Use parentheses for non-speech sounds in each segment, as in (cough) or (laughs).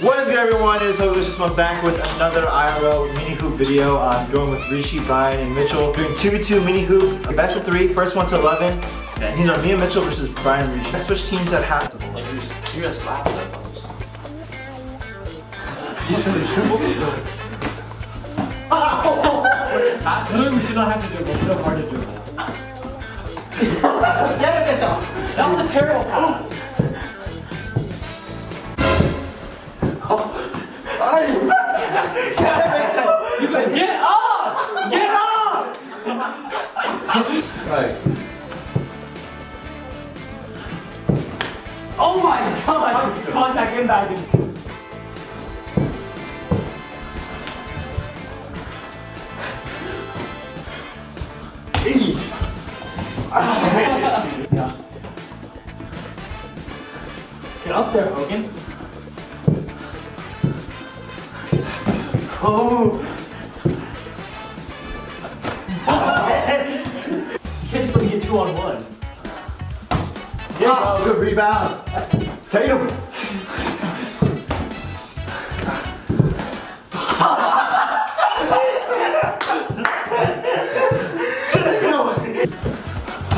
What is good everyone? It is Delicious One back with another IRL mini hoop video. I'm going with Rishi, Brian, and Mitchell. Doing 2v2 mini hoop, best of three, first one to 11. And these are me and Mitchell versus Brian and Rishi. I switch teams at half. Like you're, you're gonna slap that He's in the dribble. Literally, (laughs) we should not have to dribble. It's so hard to dribble. Get it, (laughs) Mitchell! That was a terrible pass. Right. Oh my god! Contact impact. (laughs) Get up there, Hogan. (laughs) oh, good rebound. Tatum.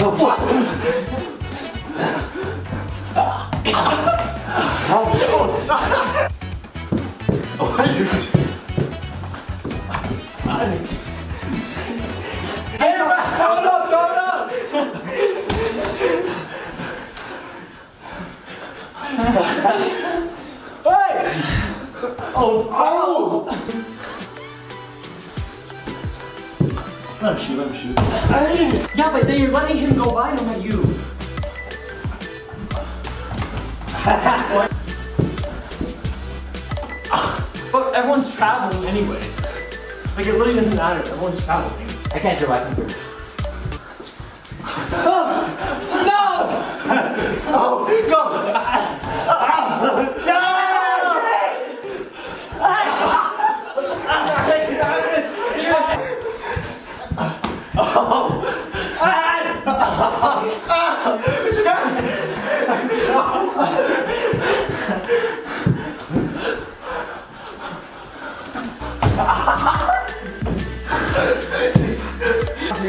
oh, oh, oh, oh, Get Oh, Oh! Let him shoot, let him shoot. Yeah, but then you're letting him go by, no not you. (laughs) but everyone's traveling anyways. Like it really doesn't matter. Everyone's traveling. I can't dribble, I can dribble. No! (laughs) Oh, go! (laughs) You're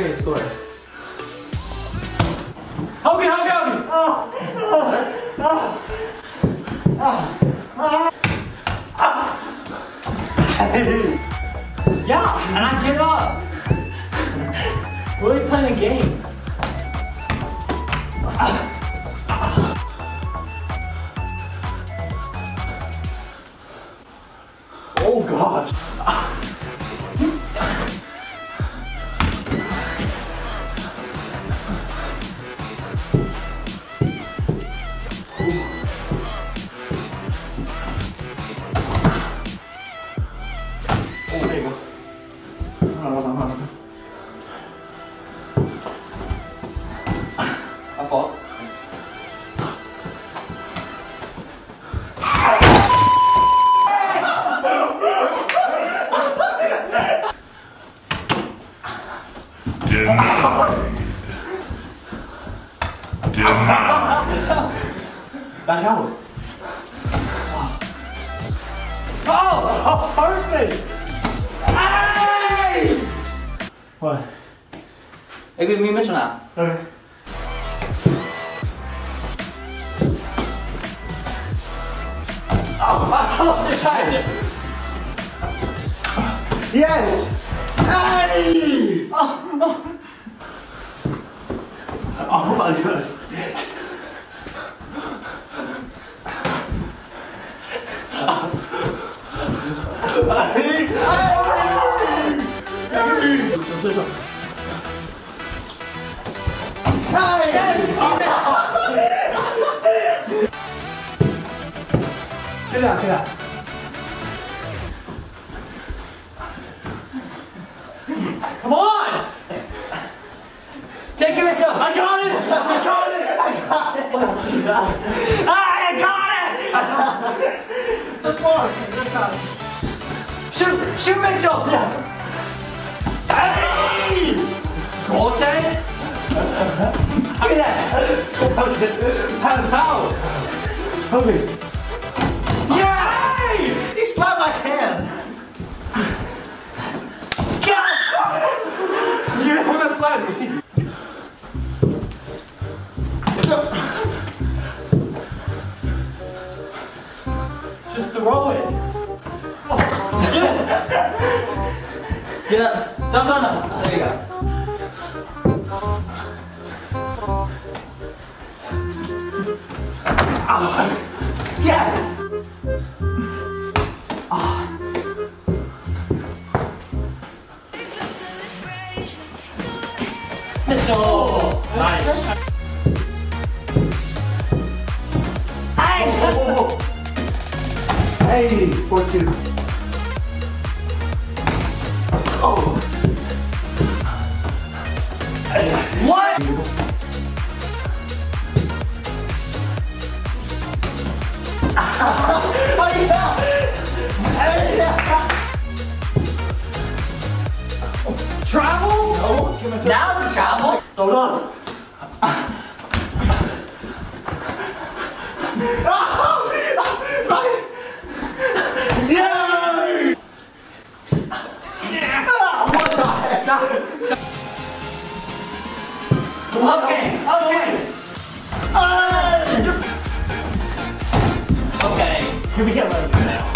gonna score. Hogan, Hogan, Hogan! Yeah, and I get up. We're Oh gosh. Denied. Denied. Back out. Oh! Perfect! Hey! What? Hey, me and Mitchell now. Okay. Oh, just tried to. Yes! Hey! Oh my gosh. Get out, get out. Come on! Shoot! Shoot, Mitchell! Hey! Goaltend? Look at that! Pass out! Okay. Yeah! He slapped my Just There you go. Oh, yes. Oh. Mitchell. Nice. Hey, 4-2. Travel? No. Now the travel. Hold on. Yeah! Okay, okay. Okay. Can we get one now?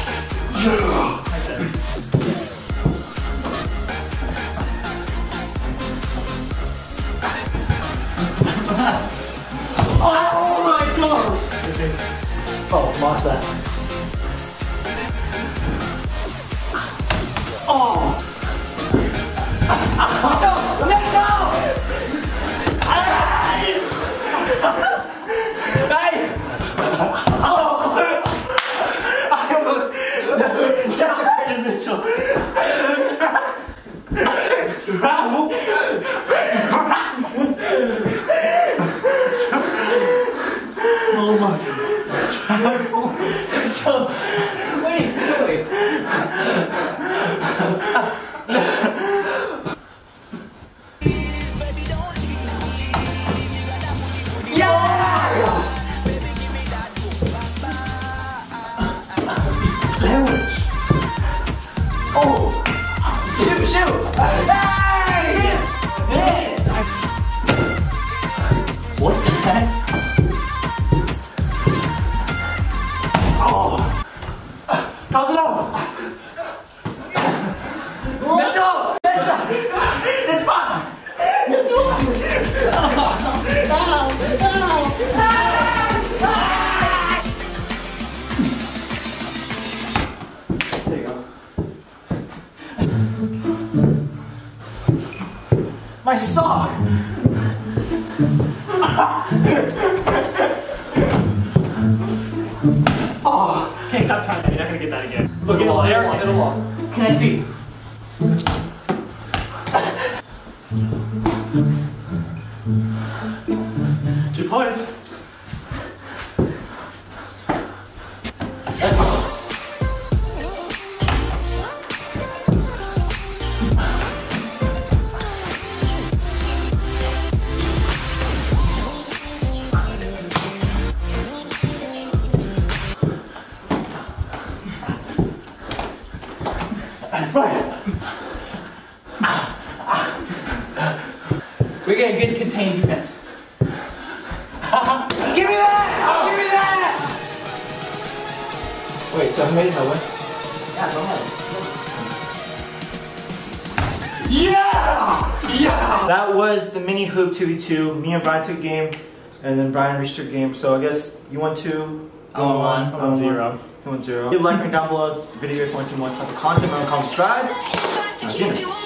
Oh my gosh! Oh, lost that. Oh My sock. (laughs) Okay, stop trying. You're not gonna get that again. Look at the wall, there, look at the wall. Connect feet. We get a good contained defense. (laughs) Give me that! Give me that! Wait, so I made my win? Yeah, go ahead. Yeah! Yeah! That was the mini hoop 2v2. Me and Brian took game, and then Brian reached your game. So I guess you won two. I won one. I I won zero. You won zero. Leave a like me down below. Video if you want to see more type of content. Remember, comment, subscribe. If you want